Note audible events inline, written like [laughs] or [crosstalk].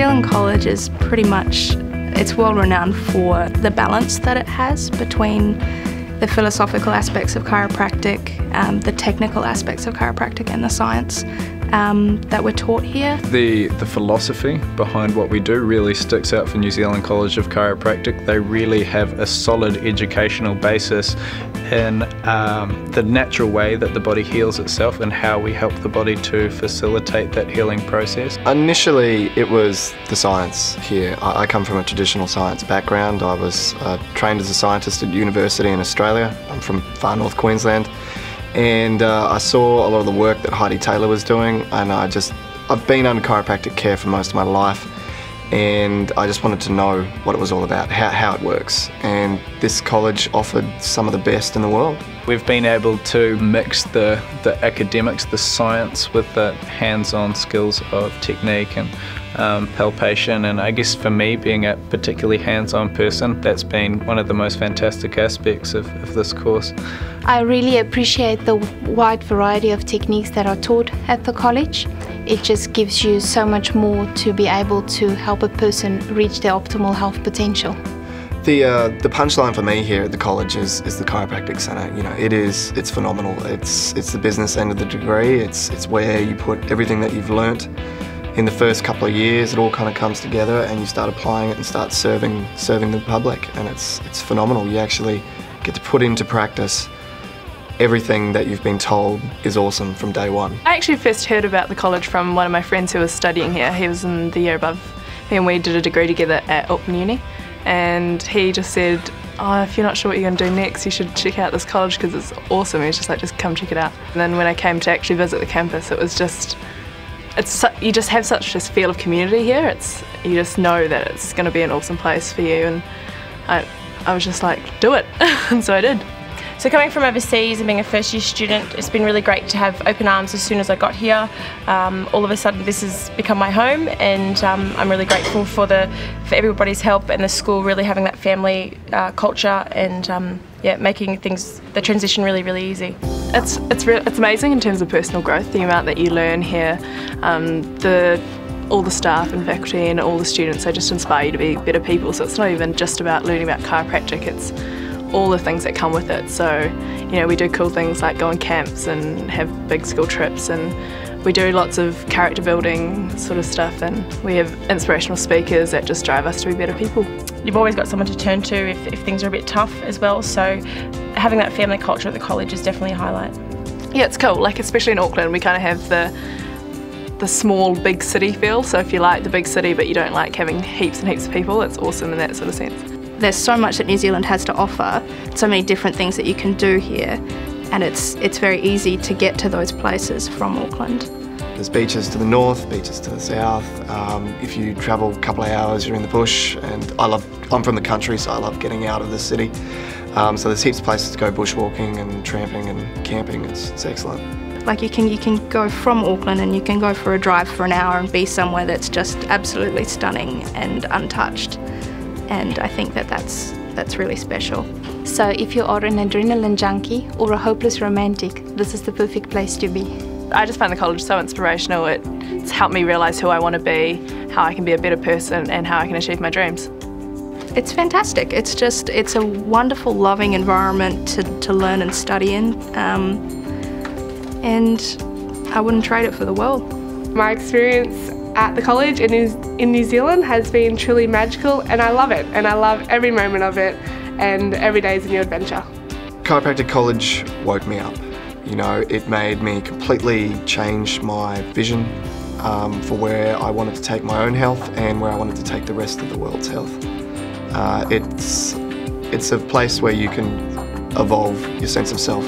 Zealand College is pretty much, it's world renowned for the balance that it has between the philosophical aspects of chiropractic, um, the technical aspects of chiropractic and the science um, that we're taught here. The, the philosophy behind what we do really sticks out for New Zealand College of Chiropractic. They really have a solid educational basis in um, the natural way that the body heals itself and how we help the body to facilitate that healing process. Initially it was the science here. I, I come from a traditional science background. I was uh, trained as a scientist at university in Australia. I'm from far north Queensland and uh, I saw a lot of the work that Heidi Taylor was doing and I just, I've been under chiropractic care for most of my life and I just wanted to know what it was all about, how, how it works. And this college offered some of the best in the world. We've been able to mix the, the academics, the science, with the hands-on skills of technique and um, palpation and I guess for me being a particularly hands-on person that's been one of the most fantastic aspects of, of this course. I really appreciate the wide variety of techniques that are taught at the college. It just gives you so much more to be able to help a person reach their optimal health potential. The uh, the punchline for me here at the college is is the chiropractic centre. You know, it is it's phenomenal. It's it's the business end of the degree. It's it's where you put everything that you've learnt in the first couple of years. It all kind of comes together, and you start applying it and start serving serving the public, and it's it's phenomenal. You actually get to put into practice everything that you've been told is awesome from day one. I actually first heard about the college from one of my friends who was studying here. He was in the year above me and we did a degree together at Auckland Uni and he just said oh, if you're not sure what you're going to do next, you should check out this college because it's awesome. He was just like, just come check it out. And then when I came to actually visit the campus, it was just, it's you just have such this feel of community here. It's you just know that it's going to be an awesome place for you, and I, I was just like, do it, [laughs] and so I did. So coming from overseas and being a first year student, it's been really great to have open arms as soon as I got here. Um, all of a sudden this has become my home and um, I'm really grateful for the for everybody's help and the school really having that family uh, culture and um, yeah, making things, the transition really, really easy. It's, it's, it's amazing in terms of personal growth, the amount that you learn here, um, the all the staff and faculty and all the students, they just inspire you to be better people. So it's not even just about learning about chiropractic, it's all the things that come with it. So, you know, we do cool things like go on camps and have big school trips and we do lots of character building sort of stuff and we have inspirational speakers that just drive us to be better people. You've always got someone to turn to if, if things are a bit tough as well, so having that family culture at the college is definitely a highlight. Yeah, it's cool, like especially in Auckland we kind of have the the small big city feel, so if you like the big city but you don't like having heaps and heaps of people, it's awesome in that sort of sense. There's so much that New Zealand has to offer, so many different things that you can do here, and it's, it's very easy to get to those places from Auckland. There's beaches to the north, beaches to the south. Um, if you travel a couple of hours, you're in the bush, and I love, I'm from the country, so I love getting out of the city. Um, so there's heaps of places to go bushwalking and tramping and camping, it's, it's excellent. Like you can, you can go from Auckland and you can go for a drive for an hour and be somewhere that's just absolutely stunning and untouched and I think that that's, that's really special. So if you are an adrenaline junkie or a hopeless romantic, this is the perfect place to be. I just find the college so inspirational. It's helped me realise who I want to be, how I can be a better person and how I can achieve my dreams. It's fantastic. It's just, it's a wonderful, loving environment to, to learn and study in. Um, and I wouldn't trade it for the world. My experience at the college in New, in New Zealand has been truly magical and I love it and I love every moment of it and every day is a new adventure. Chiropractic College woke me up. You know, it made me completely change my vision um, for where I wanted to take my own health and where I wanted to take the rest of the world's health. Uh, it's, it's a place where you can evolve your sense of self.